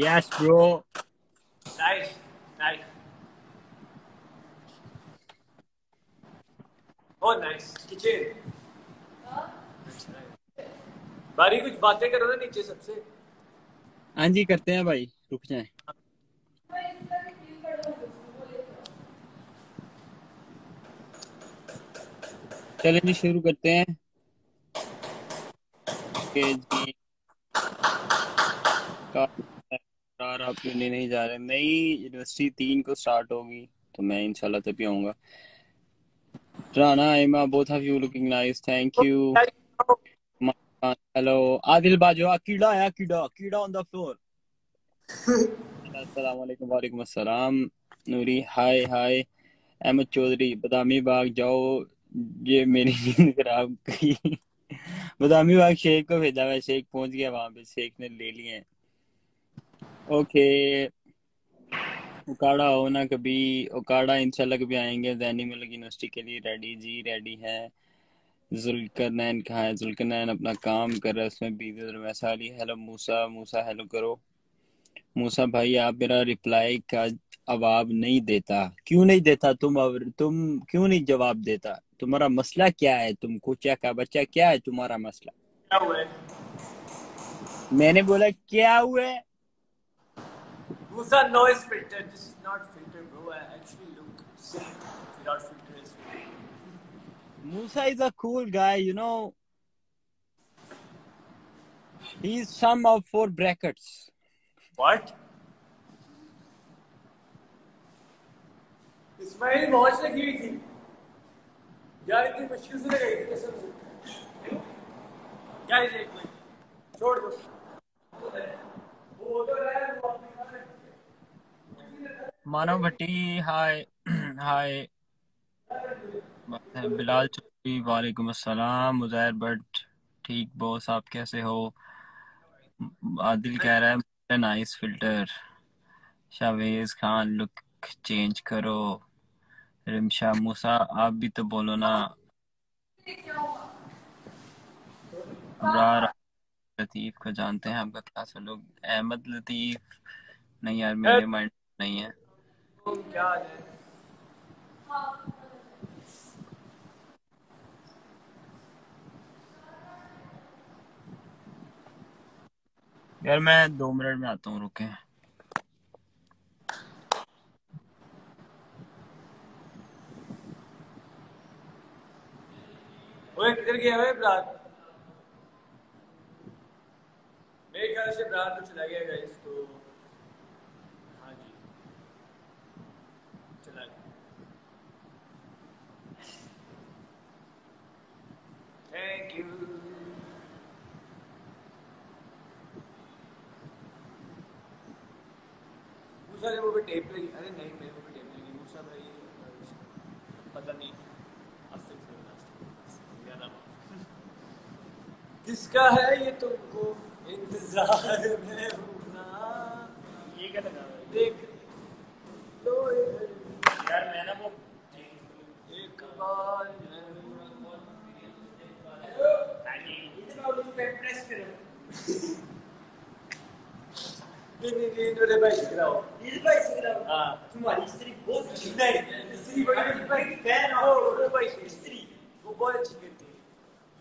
Yes bro nice nice oh nice kitchen बारी कुछ बातें करो ना नीचे सबसे। हाँ जी करते हैं भाई रुक जाए। चलें जी शुरू करते हैं। के आप नहीं जा रहे? यूनिवर्सिटी तीन को स्टार्ट होगी तो मैं इंशाल्लाह तभी आऊँगा। Rana both of you looking nice thank you hello Adil कीड़ा आया कीड़ा कीड़ा ऑन द फ्लोर अस्सलाम वालेकुम वालेकुम अस्सलाम। नूरी हाय हाय अहमद चौधरी, बदामी बाग जाओ, ये मेरी नींद खराब की। बदामी बाग शेख को भेजा हुआ शेख पहुँच गया, वहाँ पे शेख ने ले लिए। ओके। उकाड़ा हो ना कभी। उकाड़ा इंशाल्लाह कभी आएँगे। दैनी मिलक यूनिवर्सिटी के लिए रेडी जी रेडी है। जुल्करनैन कहाँ है? जुल्करनैन अपना काम कर रहा है उसमें बीवी वैसा हेलो मूसा। मूसा हेलो करो। मूसा भाई आप मेरा रिप्लाई का जवाब नहीं देता। क्यों नहीं देता तुम? अब तुम क्यों नहीं जवाब देता? तुम्हारा मसला क्या है? तुम कुचा का बच्चा क्या है तुम्हारा मसला? क्या हुआ मैंने बोला क्या हुआ है? Musa noise filter. This is not filter, bro. I actually look sick without filters. Musa is a cool guy, you know. He's some of four brackets. What? Ismail watch लगी हुई थी यार इतनी मुश्किल से लगाई थी कसम से गाइस एक मिनट छोड़ दो मानव भट्टी हाय हाय। बिलाल चौधरी वालेकुम अस्सलाम मुजैर भट्ट ठीक बॉस आप कैसे हो? आदिल कह रहा है nice filter Shavez Khan look change करो। रिमशा मूसा आप भी तो बोलो ना। लतीफ को जानते हैं आपका क्लास लोग अहमद लतीफ? नहीं यार मेरे माइंड नहीं है। क्या यार मैं दो मिनट में आता हूँ रुके। ओए किधर गया है ब्रात मेरे ख्याल से ब्रात तो चला गया गाइस तो हाँ जी चला गया थैंक यू मूसा ने वो भी टेप लगी अरे नहीं मेरे को भी टेप लगी मूसा भाई पता नहीं किसका है ये तुमको? इंतज़ार में होना। ये क्या लगा देख लो यार मैं ना वो एक बार नहीं नहीं नहीं भाई दिख रहा हो। नील भाई सुन रहा हूँ। हाँ तुम्हारी स्त्री बहुत अच्छी है। बड़ी भाई फ़ैन वो भाई स्त्री वो बहुत अच्छी है।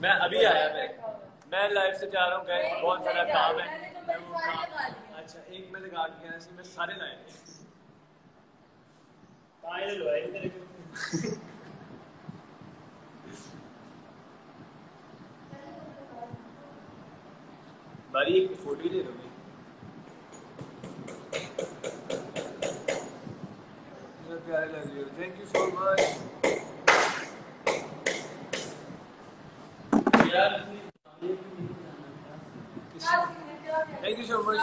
मैं अभी आया मैं। मैं लाइव से जा रहा हूँ गैस बहुत सारा काम है। तो। अच्छा एक मैं लगा के मैं सारे लाए। Thank you so much.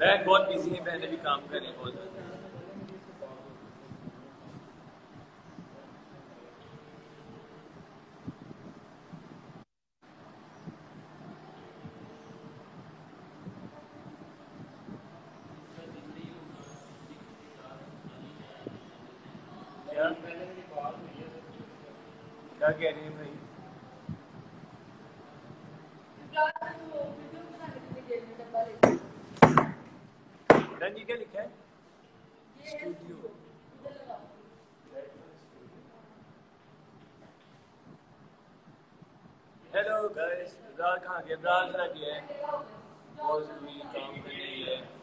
मैं बहुत बिज़ी है मैंने भी काम करे बहुत क्या कह रही है भाई? जी क्या लिखा है? स्टूडियो हेलो गाइस इब्रार कहाँ गया? इब्रार जरा गया है? बहुत ज़रूरी काम करने गया है।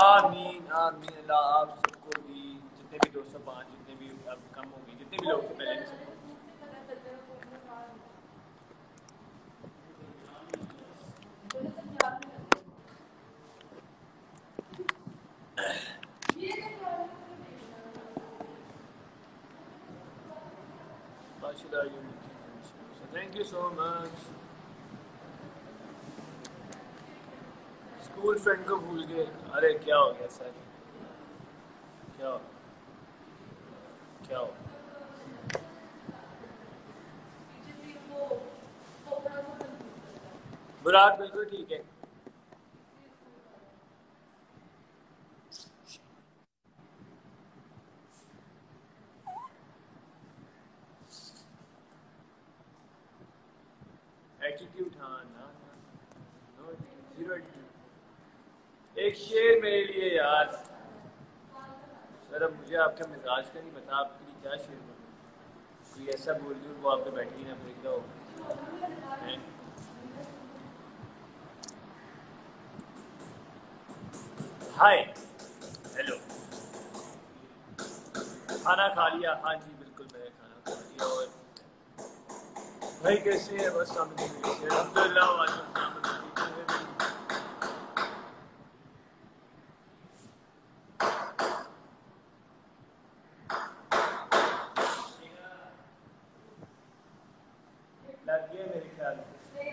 आमीन आमीन, अल्लाह आप जितने भी दो सौ पाँच, जितने भी अब कम होंगे, जितने भी लोग थे पहले thank you so much school friend को भूल गए। अरे, क्या हो गया, सर क्या हो क्या हो बुराक बिल्कुल ठीक है। एटीट्यूड हाँ ना एक शेर मेरे लिए यार। सर, अब मुझे आपका मिजाज का नहीं पता, आपके लिए क्या शेर बोलूँ कोई ऐसा बोल दूँ, वो आप पे बैठी ना, फिर हो? हाय। हेलो। खाना खा लिया। हाँ जी, बिल्कुल, मैंने खाना खा लिया और भाई, कैसे है? बस हम अलहमदिल्ला। लग गया मेरे ख्याल से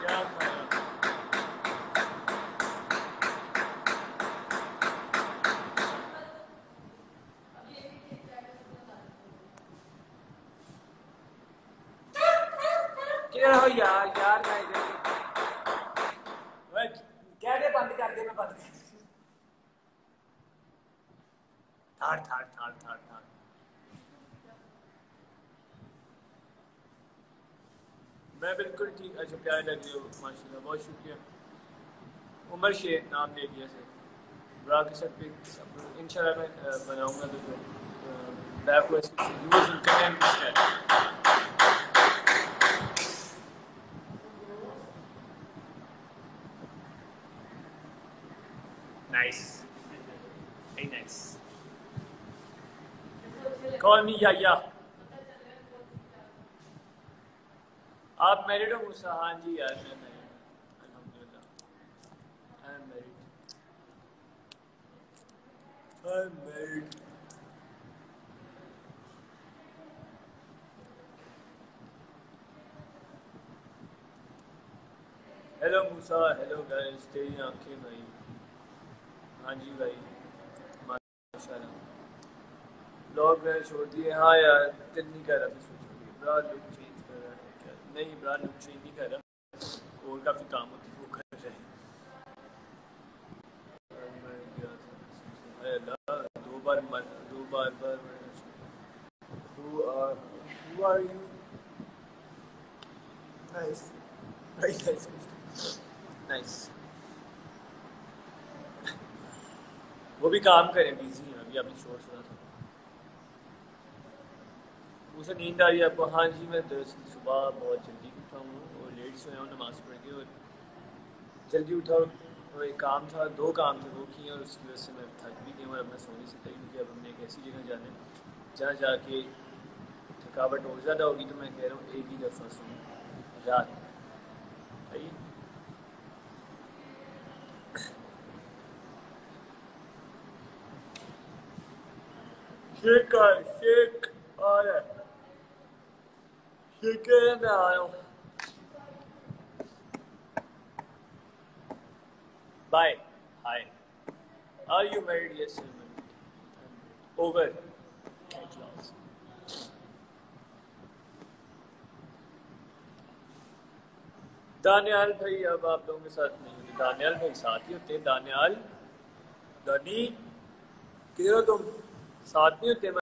क्या खाया क्या हो यार यार मैं इधर ओए, क्या दे बंद कर दे मैं बंद कर थाड़ थाड़ थाड़ थाड़ थाड़ मैं बिल्कुल ठीक अच्छा प्यारे लग रही हो माशाल्लाह बहुत शुक्रिया। उमर शेख नाम ले लिया से ब्रा के साथ पिक इंशाल्लाह मैं बनाऊँगा तो बैक यूज़ टाइम है Nice. Very nice. Call me Yahya. आप मैरिड हो हाँ जी यार, मैं मैरिड अल्हम्दुलिल्लाह I am married I am married hello Musa hello guys तेरी आँखें भाई। हाँ जी भाई माशाल्लाह ब्लॉग मैंने छोड़ दिए हाँ। यार, दिल नहीं कर रहा था छोड़ दिए ब्रा लुक चेंज कर रहा है क्या? नहीं ब्रा लुक चेंज नहीं कर रहा। और काफ़ी काम होती है, वो कर रहे हैं। दो बार मर, दो बार बार वो भी काम करें बिज़ी हैं। अभी आपने शोर सुना था। मुझे नींद आ रही है। आपको हाँ जी, मैं दरअसल सुबह बहुत जल्दी उठा हूँ और लेट सोया हूँ, नमाज़ पढ़ के और जल्दी उठा और एक काम था, दो काम थे वो किए और उसकी वजह से मैं थक भी गया और अब मैं सो नहीं सकता क्योंकि अब हमने एक ऐसी जगह जाना है, जहाँ जाके थकावट और ज़्यादा होगी तो मैं कह रहा हूँ एक ही दफ़ा सोऊँ, रात आइए। शेख शेख आ रहा है। है, हूँ hi are you married yes over at last Daniyal भाई अब आप लोगों के साथ नहीं होते दानियाल भाई साथ ही होते हैं। दानियाल दानी किधर हो तुम? साथ नहीं होते